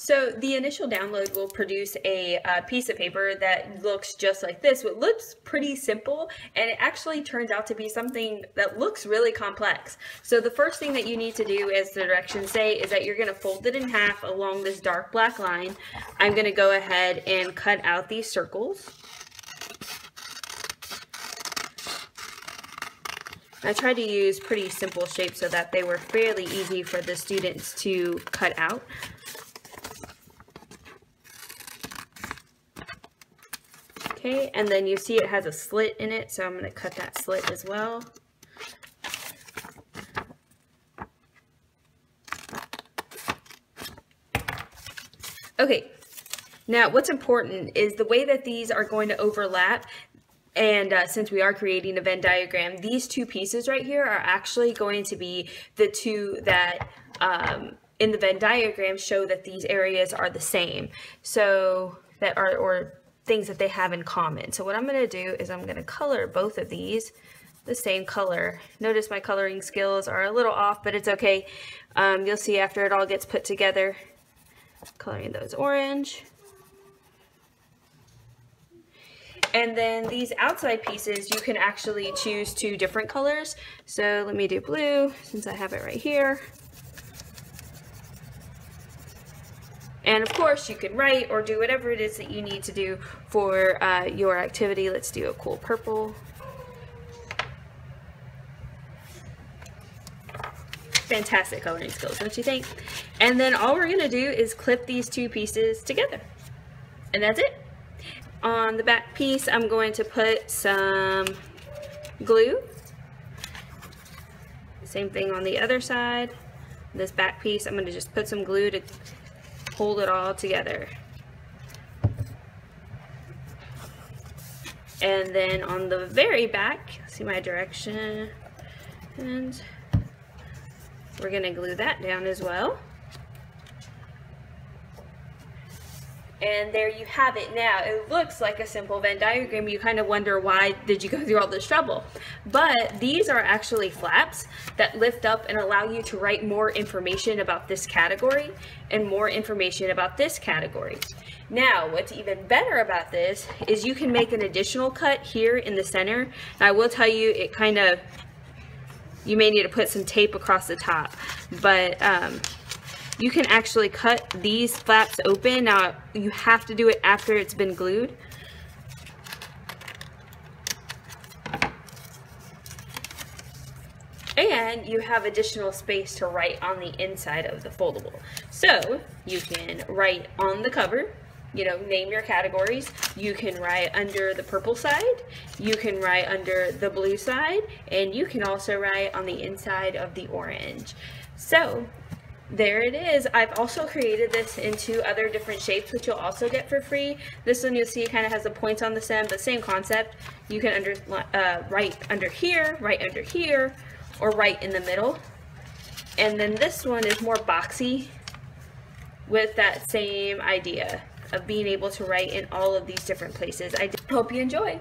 So the initial download will produce a uh, piece of paper that looks just like this. It looks pretty simple and it actually turns out to be something that looks really complex. So the first thing that you need to do as the directions say is that you're going to fold it in half along this dark black line. I'm going to go ahead and cut out these circles. I tried to use pretty simple shapes so that they were fairly easy for the students to cut out. Okay, and then you see it has a slit in it, so I'm going to cut that slit as well. Okay, now what's important is the way that these are going to overlap, and uh, since we are creating a Venn diagram, these two pieces right here are actually going to be the two that um, in the Venn diagram show that these areas are the same. So that are, or things that they have in common. So what I'm going to do is I'm going to color both of these the same color. Notice my coloring skills are a little off, but it's okay. Um, you'll see after it all gets put together. Coloring those orange. And then these outside pieces, you can actually choose two different colors. So let me do blue, since I have it right here. And of course, you can write or do whatever it is that you need to do for uh, your activity. Let's do a cool purple. Fantastic coloring skills, don't you think? And then all we're going to do is clip these two pieces together. And that's it. On the back piece, I'm going to put some glue. Same thing on the other side. This back piece, I'm going to just put some glue to hold it all together. And then on the very back, see my direction, and we're to glue that down as well. And there you have it now. It looks like a simple Venn diagram. You kind of wonder why did you go through all this trouble. But these are actually flaps that lift up and allow you to write more information about this category and more information about this category. Now, what's even better about this is you can make an additional cut here in the center. I will tell you, it kind of, you may need to put some tape across the top, but um, you can actually cut these flaps open. Now, you have to do it after it's been glued. And you have additional space to write on the inside of the foldable. So, you can write on the cover, you know, name your categories. You can write under the purple side, you can write under the blue side, and you can also write on the inside of the orange. So, there it is. I've also created this into other different shapes, which you'll also get for free. This one you'll see kind of has the points on the stem, but same concept. You can under, uh, write under here, right under here, or right in the middle. And then this one is more boxy with that same idea of being able to write in all of these different places. I hope you enjoy.